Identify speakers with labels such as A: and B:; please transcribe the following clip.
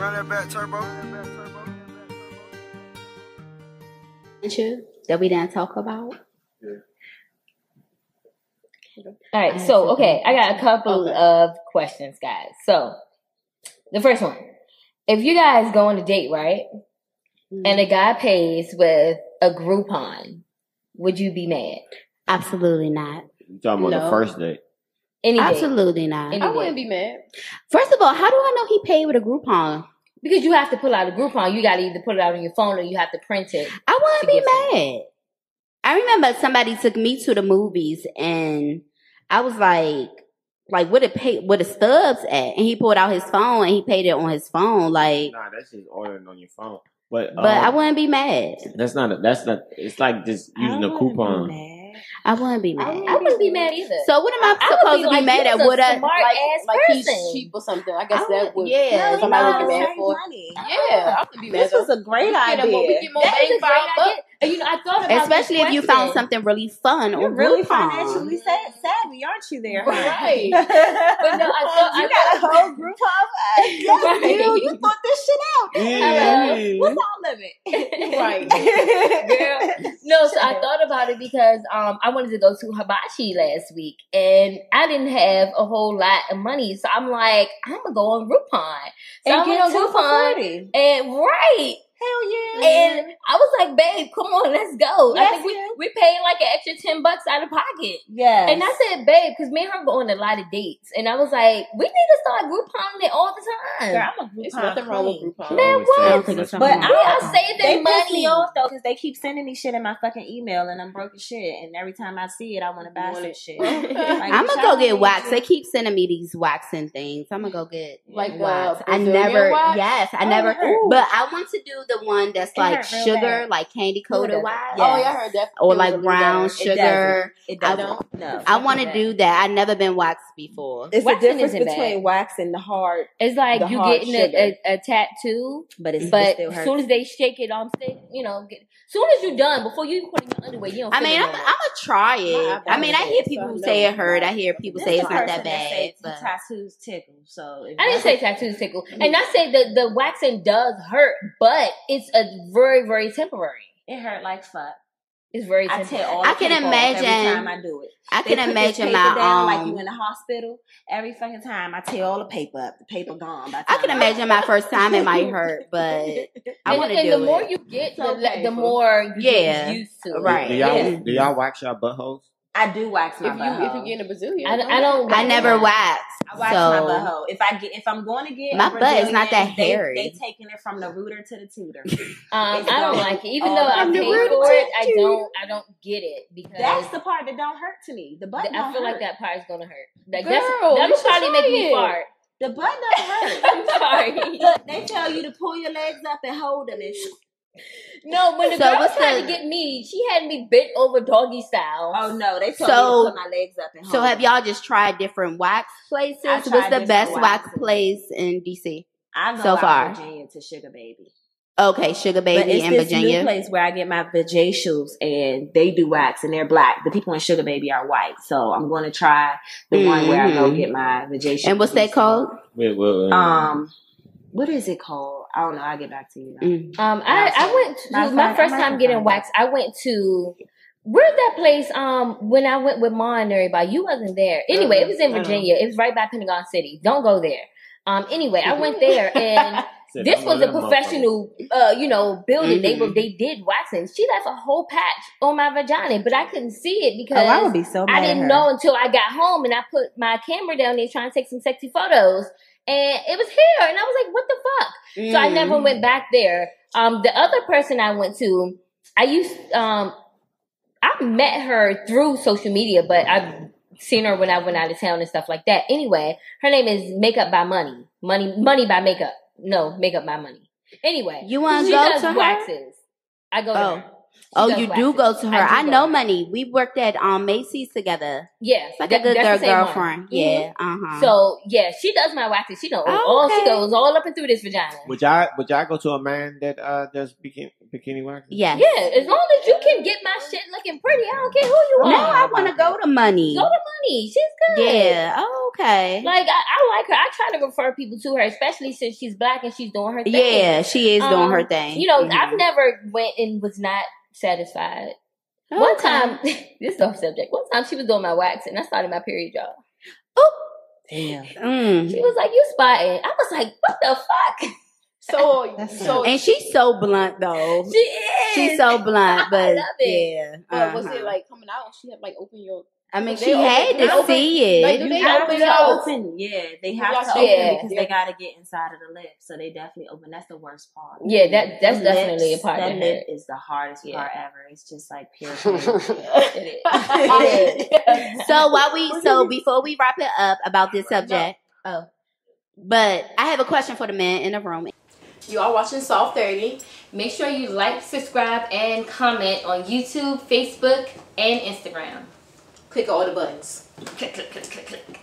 A: Run that back turbo.
B: that we didn't talk about? Yeah.
C: All right, so okay, I got a couple
B: Okay.
C: of questions, guys. So the first one, if you guys go on a date, right, mm-hmm. and a guy pays with a Groupon, would you be mad?
B: Absolutely not.
D: You talking about
E: No.
D: the first date?
C: Any date.
B: Absolutely not.
C: Any
E: I
C: date.
E: wouldn't be mad.
B: First of all, how do I know he paid with a Groupon?
C: because you have to pull out a Groupon. You got to either put it out on your phone or you have to print it.
B: I wouldn't be
C: give some-
B: mad. I remember somebody took me to the movies and I was like, like what it pay what the stubs at? And he pulled out his phone and he paid it on his phone. Like
D: Nah, that's just ordering on your phone. But
B: but I
D: um,
B: wouldn't be mad.
D: that's not. A, that's not. It's like just using a coupon.
B: I wouldn't be mad.
C: I wouldn't be mad either.
B: So what am I,
C: I
B: supposed
C: be
B: to be
C: like,
B: mad at?
C: was a
B: Would I
C: smart
E: Like,
C: ass
E: like
C: person.
E: he's cheap or something. I guess
B: I
E: that
B: would-
E: would
B: yeah,
E: somebody
B: no,
E: would get mad for.
F: money.
E: Yeah, I would be mad.
F: This was a great
E: We get a more- we
F: idea.
E: get more
C: That is
E: bang
C: a
E: for our buck.
C: And you know, I thought about
B: Especially if you found something really fun
F: You're
B: on
F: really
B: Groupon.
F: financially sa- savvy, aren't you there?
E: Right.
C: But no, I thought
F: you
C: I
F: got a whole group of us. Yes,
C: Right.
F: you. You thought this shit out.
D: Yeah.
F: What's our limit?
E: Right.
C: Girl, no, so I thought about it because um I wanted to go to Hibachi last week and I didn't have a whole lot of money. So I'm like, I'm gonna go on Groupon. So I
F: And
C: went
F: get
C: on Groupon and right.
F: Hell yeah.
C: And I was like, babe, come on, let's go. I think we,
F: yeah.
C: we paid like an extra 10 bucks out of pocket.
F: Yeah.
C: And I said, babe, because me and her go on a lot of dates. And I was like, we need to start Grouponing it all the time.
F: Girl, I'm a Groupon
E: It's nothing wrong with
F: queen.
E: Groupon.
C: Man, what?
B: I don't think it's
D: such
F: But
B: something.
F: I
C: we
F: don't-
C: are saving
F: They
C: money.
F: piss me off though because they keep sending me shit in my fucking email and I'm broke as shit. And every time I see it, I want to buy some
E: it.
F: shit. Like,
B: I'm gonna go get wax.
F: you.
B: They keep sending me these waxing things. I'm gonna go get
E: Like
B: wax. I never,
E: wax?
B: yes, I
F: Oh,
B: never.
F: it hurt.
B: But I want to do the one that's
F: It
B: like sugar,
F: bad.
B: like candy coated wax,
C: it?
E: Oh yeah, I heard that.
B: or like
E: was a
B: brown sugar.
F: It
B: I-
F: doesn't. No.
B: I want to do that. I've never been waxed before.
F: It's
C: Waxing
F: the difference
C: isn't
F: between
C: bad.
F: wax and the hard,
C: It's like you
F: hard
C: getting a, a, a tattoo,
F: but it's,
C: but
F: still
C: as soon as they shake it on stick, you know, get, soon as you're done, before you even put in your underwear, you don't.
B: I mean,
C: it
B: I'm,
C: no
B: I'm gonna try it.
F: My
B: I mean, I hear people
F: are
B: who
F: so
B: say it
F: low.
B: hurt. I hear people say it's not that bad.
F: say
B: but-
F: tattoos tickle. So if
C: I didn't say tattoos tickle, and I say that the waxing does hurt, but it's a very, very temporary.
F: it hurt like fuck.
C: It's very
F: I
C: temporary.
F: tear all
B: I
F: the
B: can
F: paper
B: imagine-
F: every time I do it.
B: I
F: They
B: can imagine my
F: down
B: um.
F: like you in the hospital. Every fucking time I tear all the paper up, the paper gone. By the
B: I can imagine my first time it might hurt, but I want to
C: and
B: do
C: the more you get,
F: So
C: the, the more you
B: Yeah.
C: get used to it.
B: Right.
D: Do y'all
F: Yeah.
D: do y'all wax your buttholes?
F: I do wax my
E: If you
F: butthole.
E: if you get in a Brazilian,
C: I, I don't.
B: I never wax,
F: I wax
B: so
F: my butthole. If I get, if I'm going to get
B: My
F: a
B: butt is not that
F: Brazilian, they-
B: hairy.
F: They, taking it from the rooter to the tutor.
C: Um, I don't like it, even though I
F: from the
C: pay for
F: to
C: it. I don't. I don't get it because
F: That's the part that don't hurt to me. The butt.
C: th- I
F: don't
C: feel like that part is gonna hurt. Like
E: Girl,
C: that's
E: you
C: that'll
E: should
C: probably make
E: try
C: me fart.
F: The butt don't hurt.
C: I'm sorry.
F: Look, they tell you to pull your legs up and hold them. And
C: No, when the
B: So
C: girl
B: what's
C: tried
B: the-
C: to get me, she had me bent over doggy style.
F: oh no, they told
B: So-
F: me to put my legs up and hold
B: So have y'all just tried different wax places? What's the best wax
F: waxes.
B: place in DC?
F: I go
B: so far?
F: Virginia to Sugar Baby.
B: Okay, Sugar
F: but
B: Baby
F: it's
B: in
F: this
B: Virginia.
F: new place where I get my vajacials and they do wax and they're black. The people in Sugar Baby are white. So I'm going to try the one where I go
B: Mhm.
F: get my vajacials.
B: And what's that called?
D: Wait, well,
F: Um, what is it called? I don't know. I'll get back to you.
B: Mm.
C: Um, I, I went to
F: Matter
C: my
F: fact,
C: first time getting waxed. I went to where's that place? Um, when I went with Ma and everybody, you wasn't there. Anyway, it was in Virginia. It was right by Pentagon City. Don't go there. Um, anyway, I went there and
D: said,
C: this
D: "I'm
C: was a professional, uh, you know, building. They
B: Mhm.
C: were they did waxing. She left a whole patch on my vagina, but I couldn't see it
F: Oh,
C: because
F: I would be so mad.
C: I didn't know until I got home and I put my camera down there trying to take some sexy photos. And it was here, and I was like, "What the fuck?" So I never
B: Mm.
C: went back there. Um, the other person I went to, I used um, I met her through social media, but I've seen her when I went out of town and stuff like that. Anyway, her name is Makeup by Money, Money Money by Makeup. No, Makeup by Money. Anyway,
B: You want to go
C: does
B: to her?
C: waxes. I go. To
B: Oh.
C: Her. She
B: Oh, you do go to her.
C: do
B: I,
C: go.
B: know Money. We worked at um Macy's together.
C: Yes,
B: Like
C: that-
B: a good
C: that's
B: girl
C: the same one.
B: girlfriend.
C: Mhm.
B: Yeah. Uh huh.
C: So yeah, she does my waxes. She knows
B: Oh,
C: all. She goes all up and through this vagina.
D: Would y'all would y'all go to a man that uh does bikini bikini wax?
B: yeah.
C: Yeah, as long as you can get my shit looking pretty, I don't care who you are.
B: Now I want to go to Money.
C: Go to money. She's good.
B: Yeah. Oh, Okay.
C: Like I, I like her. I try to refer people to her, especially since she's black and she's doing her thing.
B: Yeah, she is doing
C: Um,
B: her thing.
C: You know,
B: Mhm.
C: I've never went and was not satisfied. One time, this is off subject. One time she was doing my wax and I started my period, y'all.
F: Damn.
B: Mm.
C: She was like, "You spotting?" I was like, "What the fuck?"
E: So, so,
B: And she's so blunt though.
C: She is.
B: She's so blunt,
C: I
B: but
C: love it.
B: yeah.
E: but was
B: uh-huh.
E: it like coming out? She had like open your.
B: I mean, she had
E: they
B: to
E: open-
B: see
E: like,
B: it.
E: do
F: You
E: they
F: have
E: open
F: to
E: those?
F: open, yeah. They have
E: got
F: to
E: to-
F: open
C: Yeah.
F: because
E: Yeah.
F: they gotta get inside of the lip, so they definitely open. That's the worst part.
C: Yeah, that that's
F: Them
C: definitely
F: lips,
C: a part
F: That
C: that
F: lip is the hardest
C: Yeah.
F: part ever. It's just like pure.
C: It is. It is.
B: So while we, so before we wrap it up about this subject,
C: Oh.
B: but I have a question for the men in the room.
E: You are watching Soft 30.
C: Make sure you like, subscribe, and comment on YouTube, Facebook, and Instagram.
E: Click all the buttons.
C: Click, click, click, click, click.